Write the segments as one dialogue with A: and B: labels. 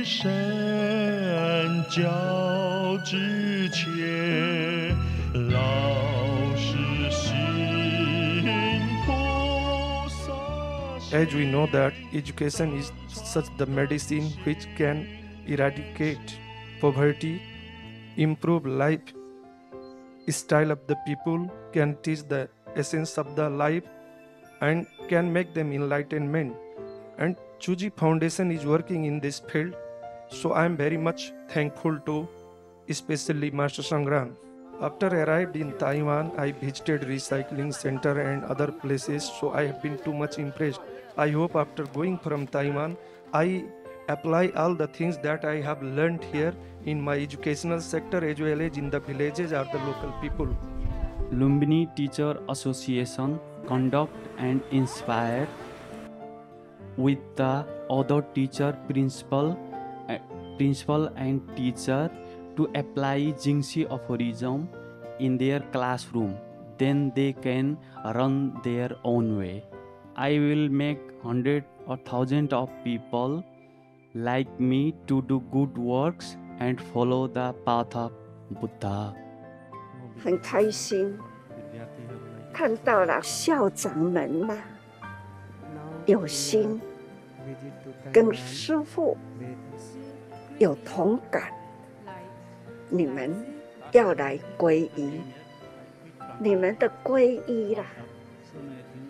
A: 爱之深，教之切，老是心菩萨心。
B: As we know that education is such the medicine which can eradicate poverty, improve life style of the people, can teach the essence of the life and can make them enlightenment. And Chuji Foundation is working in this field. so I am very much thankful to especially Master Sangram. After I arrived in Taiwan, I visited recycling center and other places, so I have been too much impressed. I hope after going from Taiwan, I apply all the things that I have learned here in my educational sector as well as in the villages or the local people.
C: Lumbini Teacher Association conduct and inspire with the other teacher principal principal and teacher to apply Jingxi aphorism in their classroom then they can run their own way i will make hundred or thousand of people like me to do good works and follow the path of buddha
D: 很开心看到了校长们呐、有心 跟师傅有同感，你们要来皈依，你们的皈依啦，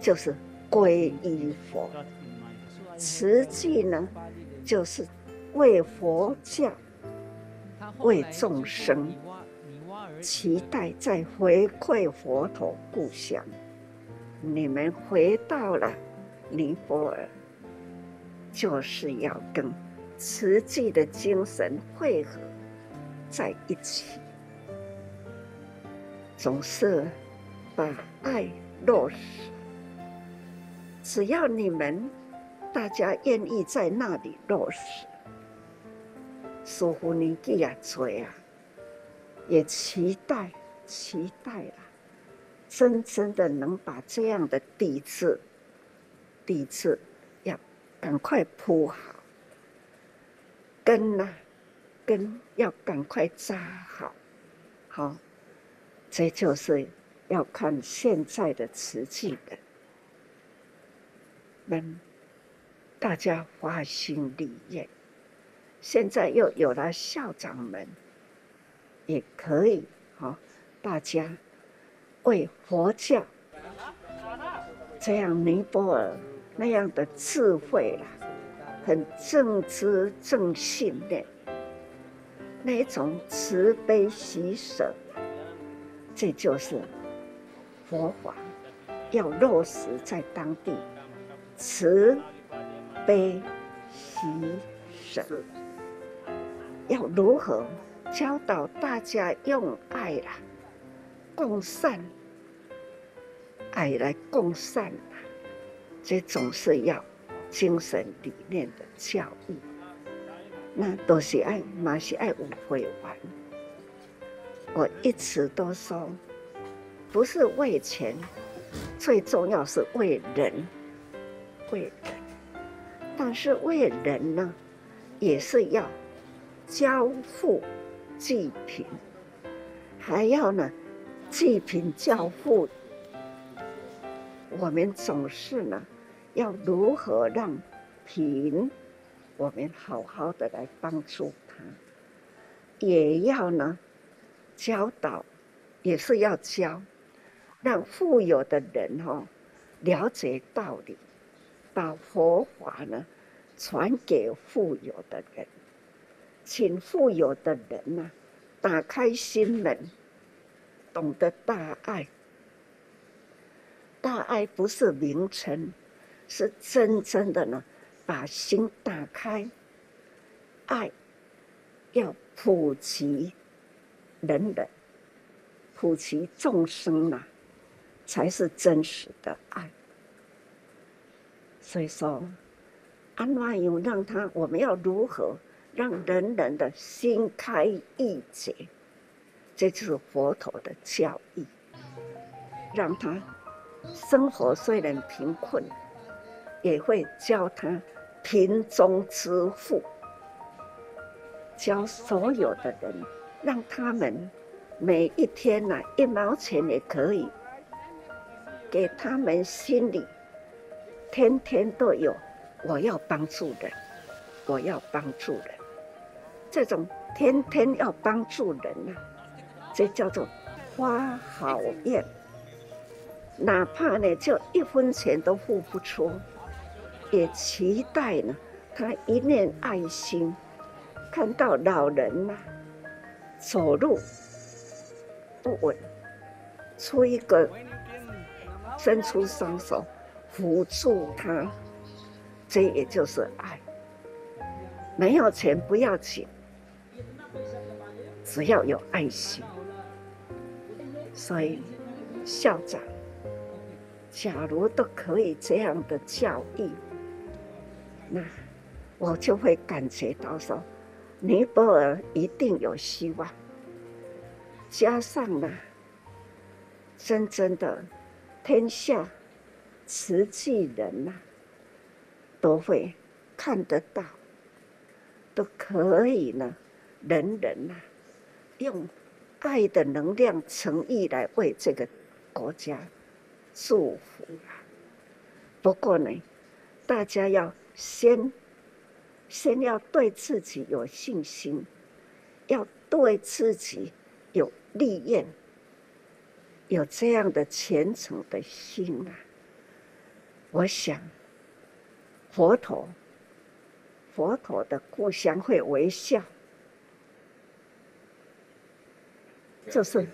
D: 就是皈依佛，实际呢就是为佛教、为众生。期待再回馈佛陀故乡。你们回到了尼泊尔，就是要跟慈济的精神汇合在一起，总是把爱落实。只要你们大家愿意在那里落实，师傅年纪也多啊。也期待，期待了，真正的能把这样的底子，底子要赶快铺好，根呐、根要赶快扎好，好，这就是要看现在的瓷器的们，大家发心立愿，现在又有了校长们。也可以，好，大家为佛教这样尼泊尔那样的智慧啦，很正知正信的那种慈悲喜舍，这就是佛法要落实在当地，慈悲喜舍要如何？教导大家用爱啦，共善，爱来共善啦，这总是要精神理念的教育。那都是爱，马是爱无会玩。我一直都说，不是为钱，最重要是为人，为人。但是为人呢，也是要交付。济贫，还要呢，济贫教富。我们总是呢，要如何让贫，我们好好的来帮助他，也要呢，教导，也是要教，让富有的人哦，了解道理，把佛法呢，传给富有的人。请富有的人呐、打开心门，懂得大爱。大爱不是名称，是真正的呢，把心打开。爱要普及人人，普及众生呐、啊，才是真实的爱。所以说，安那有让他，我们要如何？让人人的心开意解，这就是佛陀的教义。让他生活虽然贫困，也会教他贫中之富，教所有的人，让他们每一天呐、一毛钱也可以，给他们心里天天都有我要帮助人，我要帮助人，这种天天要帮助人呐、这叫做花好月。哪怕呢，就一分钱都付不出，也期待呢，他一念爱心，看到老人呐、走路不稳，出一个伸出双手扶住他，这也就是爱。没有钱不要紧，只要有爱心。所以校长。假如都可以这样的教育，那我就会感觉到说，尼泊尔一定有希望。加上呢，真正的天下慈济人呐、都会看得到，都可以呢，人人呐、用爱的能量、诚意来为这个国家。祝福啊！不过呢，大家要先先要对自己有信心，要对自己有立愿，有这样的虔诚的心啊！我想，佛陀，佛陀的故乡会微笑，就是。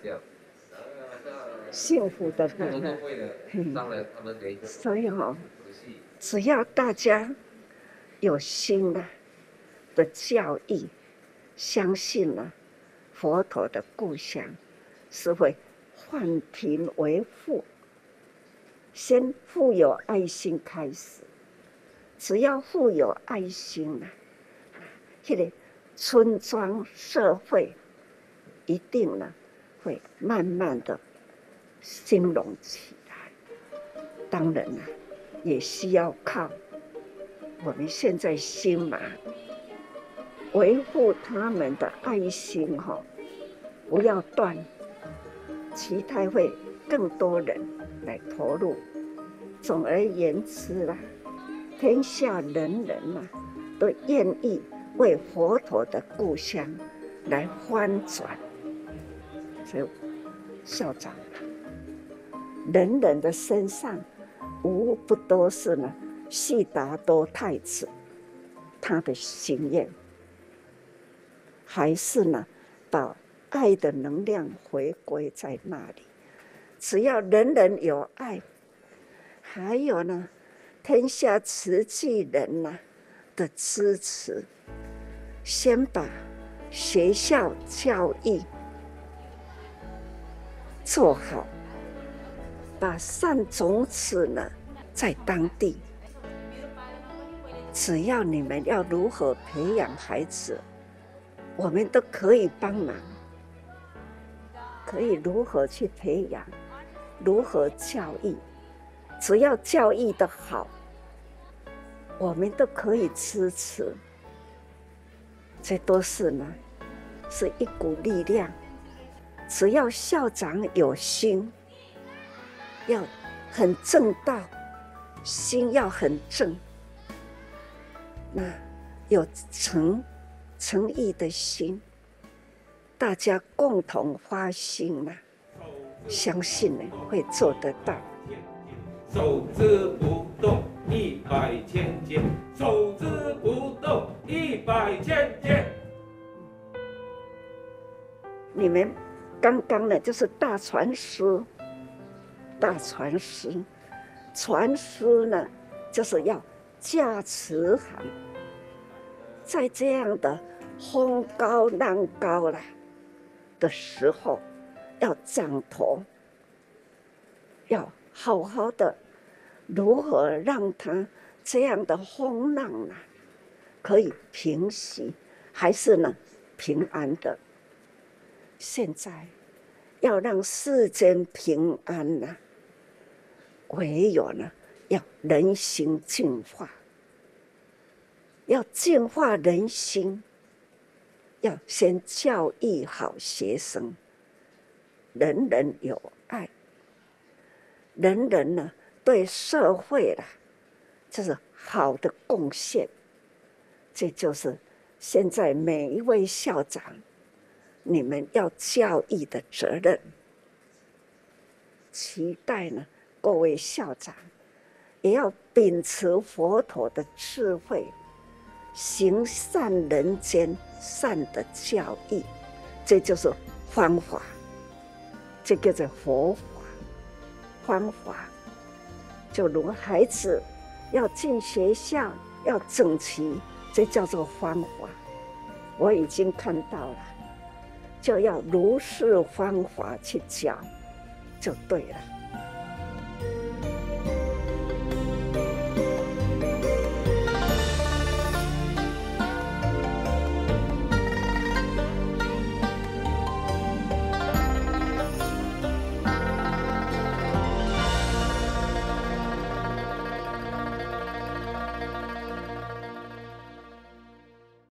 D: 幸福的 所以哈、哦，只要大家有心啊的教育，相信啊佛陀的故乡是会换贫为富，先富有爱心开始，只要富有爱心啊，这个村庄社会一定呢会慢慢的。兴隆起来，当然、啊，也需要靠我们现在心嘛维护他们的爱心哈、哦，不要断，期待会更多人来投入。总而言之啦，天下人人呐、啊，都愿意为佛陀的故乡来翻转。所以，校长。人人的身上无不都是呢，悉达多太子他的心愿，还是呢，把爱的能量回归在那里。只要人人有爱，还有呢，天下慈济人呐的支持，先把学校教育做好。把善种子呢，在当地，只要你们要如何培养孩子，我们都可以帮忙。可以如何去培养，如何教育，只要教育的好，我们都可以支持。这都是呢，是一股力量。只要校长有心。要很正道，心要很正，那有诚诚意的心，大家共同发心呐、啊，相信呢会做得到。
E: 手之不动，一百千劫；手之不动，一百千劫。
D: 你们刚刚呢，就是大传师。大传师，传师呢，就是要驾慈航，在这样的风高浪高了的时候，要掌舵，要好好的如何让它这样的风浪啊，可以平息，还是呢平安的。现在要让世间平安呐、唯有呢，要人心净化，要净化人心，要先教育好学生，人人有爱，人人呢对社会啦，就是好的贡献，这就是现在每一位校长，你们要教育的责任。期待呢，各位校长也要秉持佛陀的智慧，行善人间善的教育，这就是方法，这叫做佛法。方法就如孩子要进学校要整齐，这叫做方法。我已经看到了，就要如是方法去教。就对了。